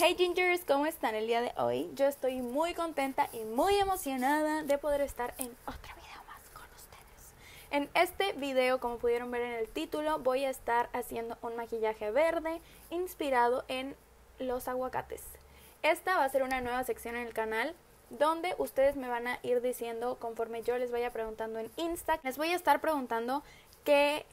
Hey Gingers, ¿cómo están el día de hoy? Yo estoy muy contenta y muy emocionada de poder estar en otro video más con ustedes. En este video, como pudieron ver en el título, voy a estar haciendo un maquillaje verde inspirado en los aguacates. Esta va a ser una nueva sección en el canal donde ustedes me van a ir diciendo conforme yo les vaya preguntando en Insta. Les voy a estar preguntando qué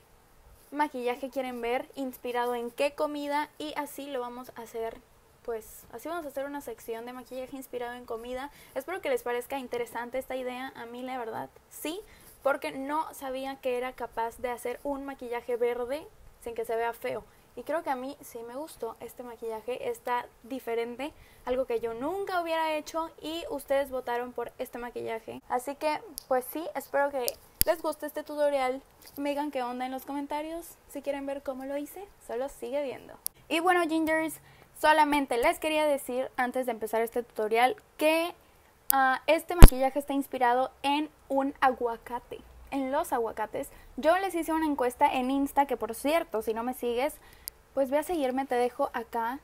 maquillaje quieren ver, inspirado en qué comida y así lo vamos a hacer pues así vamos a hacer una sección de maquillaje inspirado en comida. Espero que les parezca interesante esta idea. A mí la verdad sí, porque no sabía que era capaz de hacer un maquillaje verde sin que se vea feo. Y creo que a mí sí me gustó este maquillaje, está diferente, algo que yo nunca hubiera hecho y ustedes votaron por este maquillaje. Así que pues sí, espero que les guste este tutorial. Me digan qué onda en los comentarios. Si quieren ver cómo lo hice, solo sigue viendo. Y bueno, Gingers, Solamente les quería decir antes de empezar este tutorial que uh, este maquillaje está inspirado en un aguacate, en los aguacates. Yo les hice una encuesta en Insta que por cierto, si no me sigues, pues ve a seguirme, te dejo acá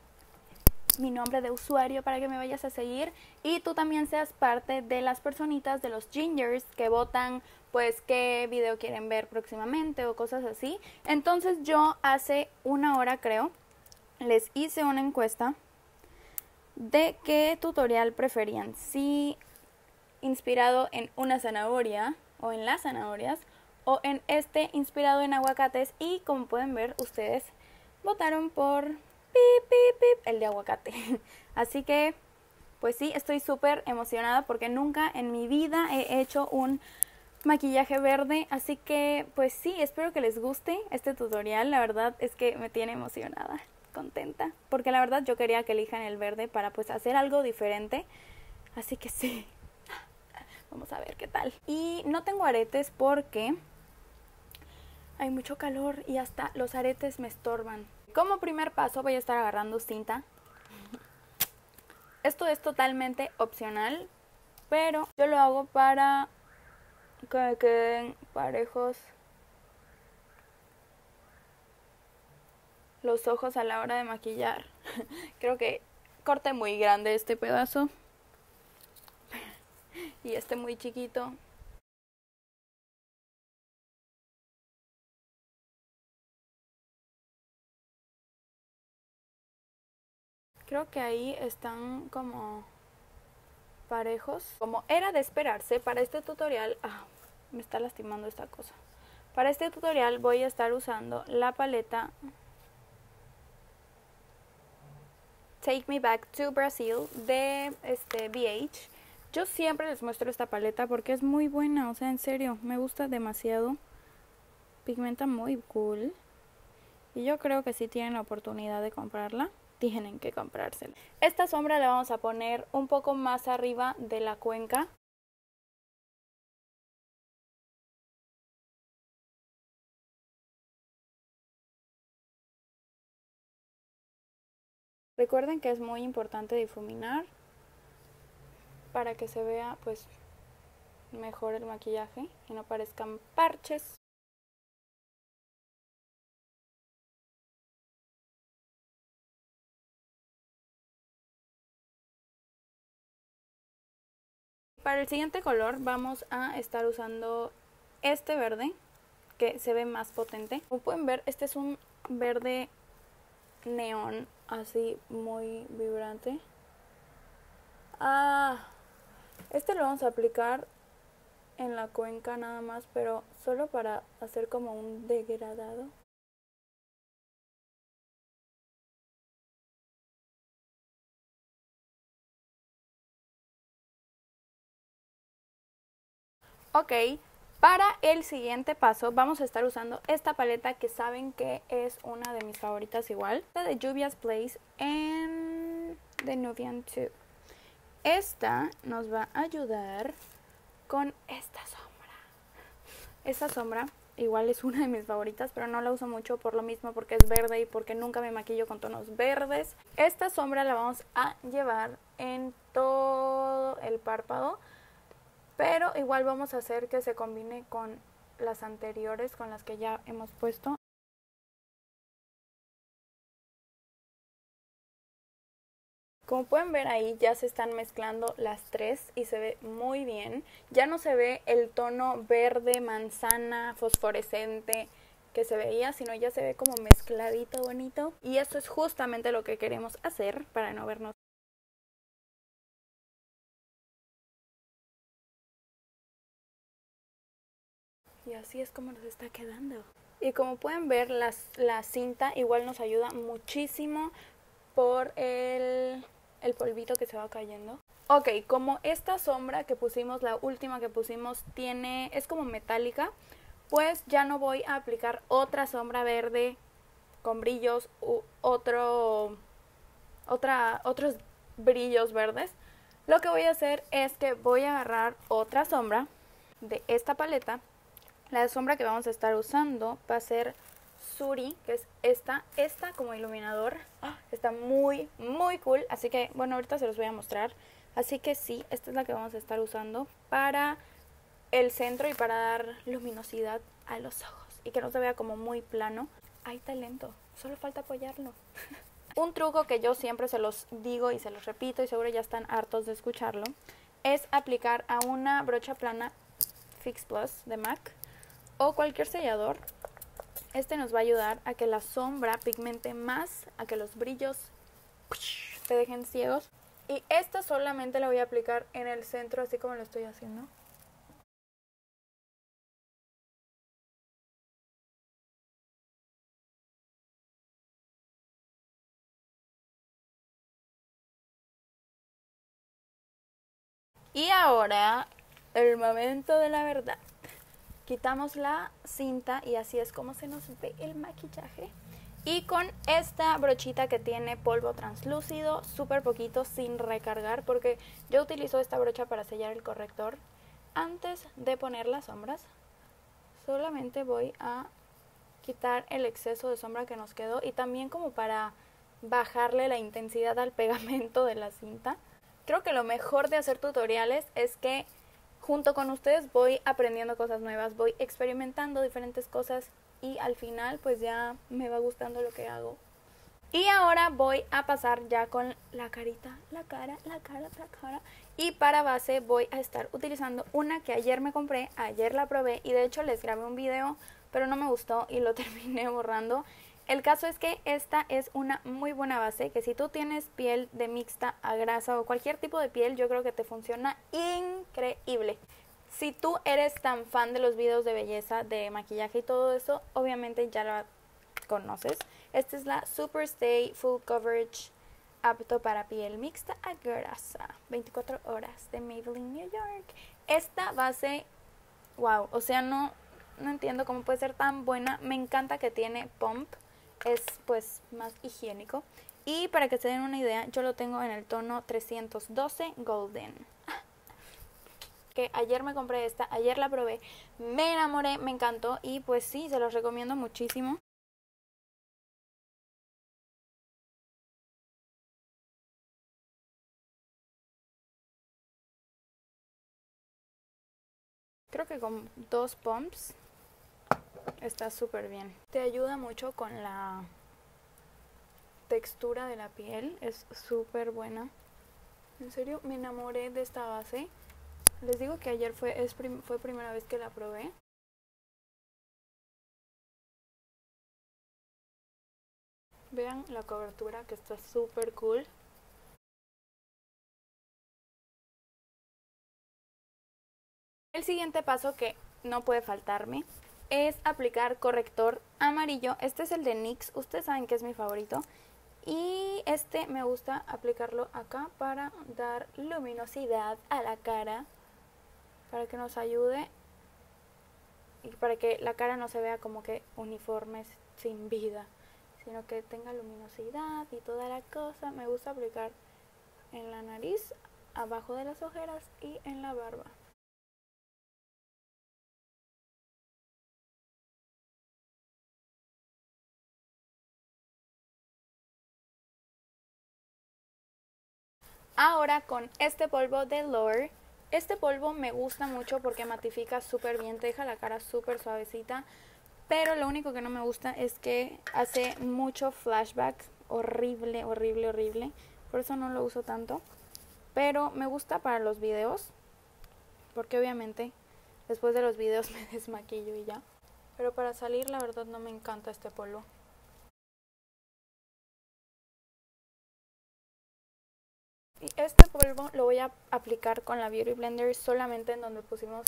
mi nombre de usuario para que me vayas a seguir y tú también seas parte de las personitas de los gingers que votan pues qué video quieren ver próximamente o cosas así. Entonces yo hace una hora creo les hice una encuesta de qué tutorial preferían, si inspirado en una zanahoria o en las zanahorias o en este inspirado en aguacates. Y como pueden ver ustedes votaron por el de aguacate. Así que pues sí, estoy súper emocionada porque nunca en mi vida he hecho un maquillaje verde, así que pues sí, espero que les guste este tutorial, la verdad es que me tiene emocionada contenta, porque la verdad yo quería que elijan el verde para pues hacer algo diferente, así que sí, vamos a ver qué tal. Y no tengo aretes porque hay mucho calor y hasta los aretes me estorban. Como primer paso voy a estar agarrando cinta. Esto es totalmente opcional, pero yo lo hago para que queden parejos los ojos a la hora de maquillar. Creo que corte muy grande este pedazo. y este muy chiquito. Creo que ahí están como parejos. Como era de esperarse para este tutorial... Ah, me está lastimando esta cosa. Para este tutorial voy a estar usando la paleta Take Me Back to Brazil de este BH. Yo siempre les muestro esta paleta porque es muy buena, o sea, en serio, me gusta demasiado. Pigmenta muy cool. Y yo creo que si tienen la oportunidad de comprarla, tienen que comprársela. Esta sombra la vamos a poner un poco más arriba de la cuenca Recuerden que es muy importante difuminar para que se vea pues mejor el maquillaje y no parezcan parches. Para el siguiente color vamos a estar usando este verde que se ve más potente. Como pueden ver, este es un verde neón así muy vibrante. Ah, este lo vamos a aplicar en la cuenca nada más, pero solo para hacer como un degradado. Ok, para el siguiente paso vamos a estar usando esta paleta que saben que es una de mis favoritas igual. La de Juvia's Place en The Nubian 2. Esta nos va a ayudar con esta sombra. Esta sombra igual es una de mis favoritas, pero no la uso mucho por lo mismo porque es verde y porque nunca me maquillo con tonos verdes. Esta sombra la vamos a llevar en todo el párpado pero igual vamos a hacer que se combine con las anteriores con las que ya hemos puesto Como pueden ver ahí ya se están mezclando las tres y se ve muy bien. Ya no se ve el tono verde, manzana, fosforescente que se veía, sino ya se ve como mezcladito bonito. Y eso es justamente lo que queremos hacer para no vernos Y así es como nos está quedando. Y como pueden ver, la cinta igual nos ayuda muchísimo por el el polvito que se va cayendo. Ok, como esta sombra que pusimos, la última que pusimos, tiene, es como metálica, pues ya no voy a aplicar otra sombra verde con brillos u otro, otra, otros brillos verdes. Lo que voy a hacer es que voy a agarrar otra sombra de esta paleta. La sombra que vamos a estar usando va a ser Suri, que es esta, esta como iluminador. Ah, está muy, muy cool. Así que, bueno, ahorita se los voy a mostrar. Así que sí, esta es la que vamos a estar usando para el centro y para dar luminosidad a los ojos. Y que no se vea como muy plano. Hay talento, solo falta apoyarlo. Un truco que yo siempre se los digo y se los repito y seguro ya están hartos de escucharlo es aplicar a una brocha plana Fix Plus de MAC o cualquier sellador este nos va a ayudar a que la sombra pigmente más, a que los brillos te dejen ciegos. Y esta solamente la voy a aplicar en el centro, así como lo estoy haciendo. Y ahora, el momento de la verdad quitamos la cinta y así es como se nos ve el maquillaje. Y con esta brochita que tiene polvo translúcido, súper poquito sin recargar, porque yo utilizo esta brocha para sellar el corrector. Antes de poner las sombras, solamente voy a quitar el exceso de sombra que nos quedó y también como para bajarle la intensidad al pegamento de la cinta. Creo que lo mejor de hacer tutoriales es que junto con ustedes voy aprendiendo cosas nuevas, voy experimentando diferentes cosas y al final pues ya me va gustando lo que hago. Y ahora voy a pasar ya con la carita, la cara, la cara, la cara. Y para base voy a estar utilizando una que ayer me compré, ayer la probé y de hecho les grabé un video, pero no me gustó y lo terminé borrando. El caso es que esta es una muy buena base, que si tú tienes piel de mixta a grasa o cualquier tipo de piel, yo creo que te funciona increíble. Si tú eres tan fan de los videos de belleza, de maquillaje y todo eso, obviamente ya la conoces. Esta es la Super Stay Full Coverage apto para piel mixta a grasa. 24 horas de Maybelline New York. Esta base, wow, o sea, no, no entiendo cómo puede ser tan buena. Me encanta que tiene pump es pues más higiénico. Y para que se den una idea, yo lo tengo en el tono 312 Golden. Que ayer me compré esta, ayer la probé, me enamoré, me encantó y pues sí, se los recomiendo muchísimo. Creo que con dos pumps Está súper bien. Te ayuda mucho con la textura de la piel. Es súper buena. En serio, me enamoré de esta base. Les digo que ayer fue, es fue primera vez que la probé. Vean la cobertura que está súper cool. El siguiente paso que no puede faltarme es aplicar corrector amarillo. Este es el de NYX, ustedes saben que es mi favorito. Y este me gusta aplicarlo acá para dar luminosidad a la cara. Para que nos ayude y para que la cara no se vea como que uniforme sin vida. Sino que tenga luminosidad y toda la cosa. Me gusta aplicar en la nariz, abajo de las ojeras y en la barba. Ahora con este polvo de Lore, este polvo me gusta mucho porque matifica súper bien, te deja la cara súper suavecita. Pero lo único que no me gusta es que hace mucho flashback, horrible, horrible, horrible. por eso no lo uso tanto. Pero me gusta para los videos, porque obviamente después de los videos me desmaquillo y ya. Pero para salir la verdad no me encanta este polvo. Este polvo lo voy a aplicar con la Beauty Blender solamente en donde pusimos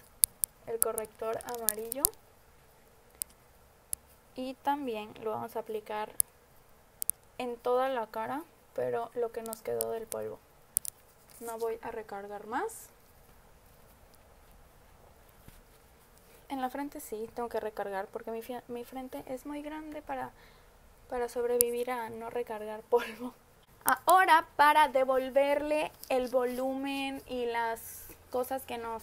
el corrector amarillo. Y también lo vamos a aplicar en toda la cara, pero lo que nos quedó del polvo. No voy a recargar más. En la frente sí, tengo que recargar porque mi, mi frente es muy grande para, para sobrevivir a no recargar polvo. Ahora para devolverle el volumen y las cosas que nos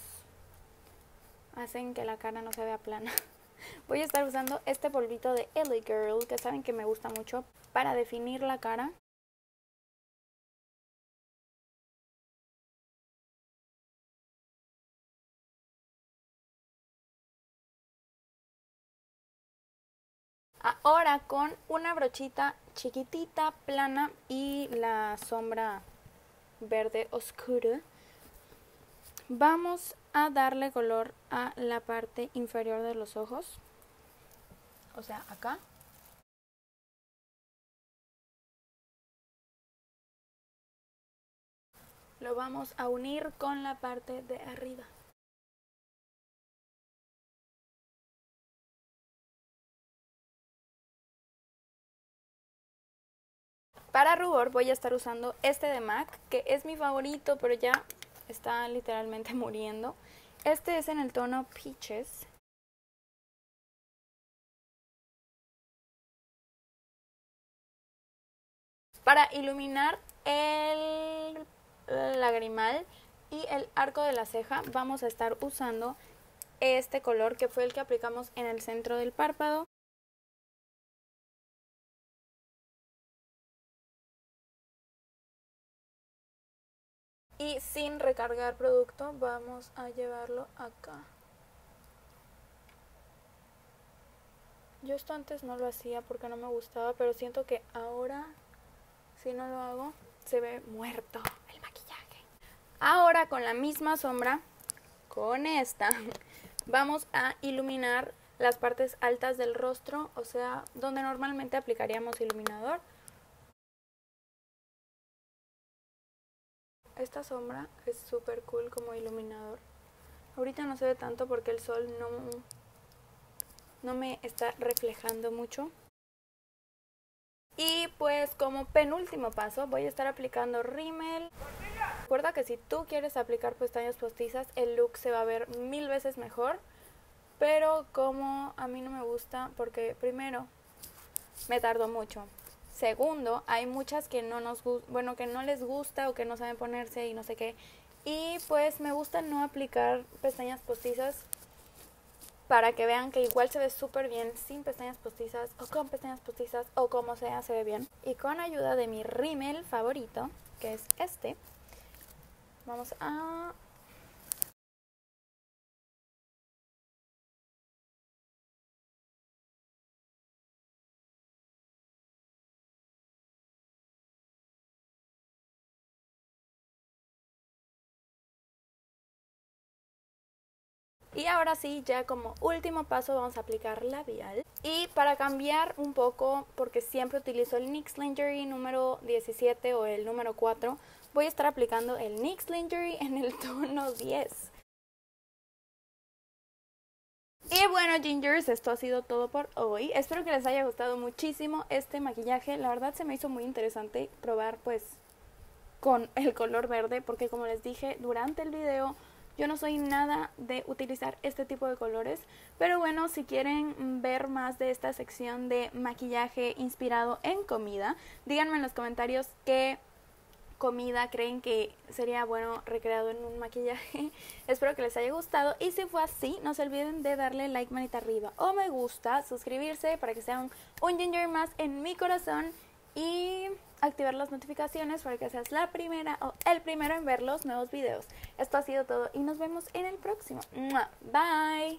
hacen que la cara no se vea plana. Voy a estar usando este polvito de Ellie Girl, que saben que me gusta mucho, para definir la cara. Ahora con una brochita chiquitita, plana y la sombra verde oscura, vamos a darle color a la parte inferior de los ojos. O sea, acá. Lo vamos a unir con la parte de arriba. Para rubor voy a estar usando este de MAC, que es mi favorito, pero ya está literalmente muriendo. Este es en el tono Peaches. Para iluminar el lagrimal y el arco de la ceja vamos a estar usando este color que fue el que aplicamos en el centro del párpado. Y sin recargar producto vamos a llevarlo acá. Yo esto antes no lo hacía porque no me gustaba pero siento que ahora si no lo hago se ve muerto el maquillaje. Ahora con la misma sombra con esta vamos a iluminar las partes altas del rostro o sea donde normalmente aplicaríamos iluminador Esta sombra es súper cool como iluminador. Ahorita no se ve tanto porque el sol no, no me está reflejando mucho. Y pues como penúltimo paso voy a estar aplicando rímel. Recuerda que si tú quieres aplicar pestañas postizas el look se va a ver mil veces mejor. Pero como a mí no me gusta porque primero me tardó mucho. Segundo, hay muchas que no nos bueno, que no les gusta o que no saben ponerse y no sé qué. Y pues me gusta no aplicar pestañas postizas para que vean que igual se ve súper bien sin pestañas postizas o con pestañas postizas o como sea se ve bien. Y con ayuda de mi rímel favorito, que es este, vamos a Y ahora sí, ya como último paso vamos a aplicar labial. Y para cambiar un poco, porque siempre utilizo el NYX Lingerie número 17 o el número 4, voy a estar aplicando el NYX Lingerie en el tono 10. Y bueno, Gingers, esto ha sido todo por hoy. Espero que les haya gustado muchísimo este maquillaje. La verdad se me hizo muy interesante probar pues con el color verde porque como les dije durante el video yo no soy nada de utilizar este tipo de colores, pero bueno, si quieren ver más de esta sección de maquillaje inspirado en comida, díganme en los comentarios qué comida creen que sería bueno recreado en un maquillaje. Espero que les haya gustado y si fue así, no se olviden de darle like manita arriba o me gusta, suscribirse para que sean un ginger más en mi corazón y activar las notificaciones para que seas la primera o el primero en ver los nuevos videos. Esto ha sido todo y nos vemos en el próximo. Bye.